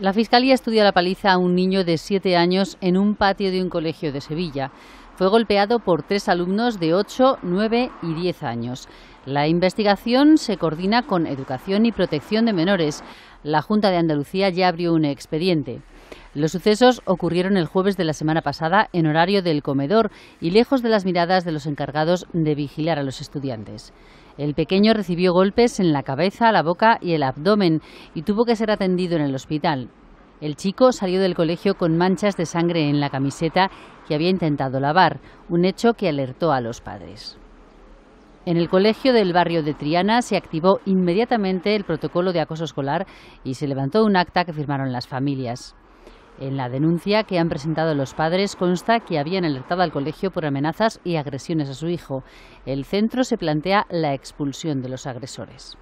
La Fiscalía estudia la paliza a un niño de siete años en un patio de un colegio de Sevilla. Fue golpeado por tres alumnos de 8, 9 y 10 años. La investigación se coordina con Educación y Protección de Menores. La Junta de Andalucía ya abrió un expediente. Los sucesos ocurrieron el jueves de la semana pasada en horario del comedor y lejos de las miradas de los encargados de vigilar a los estudiantes. El pequeño recibió golpes en la cabeza, la boca y el abdomen y tuvo que ser atendido en el hospital. El chico salió del colegio con manchas de sangre en la camiseta que había intentado lavar, un hecho que alertó a los padres. En el colegio del barrio de Triana se activó inmediatamente el protocolo de acoso escolar y se levantó un acta que firmaron las familias. En la denuncia que han presentado los padres consta que habían alertado al colegio por amenazas y agresiones a su hijo. El centro se plantea la expulsión de los agresores.